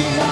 Yeah.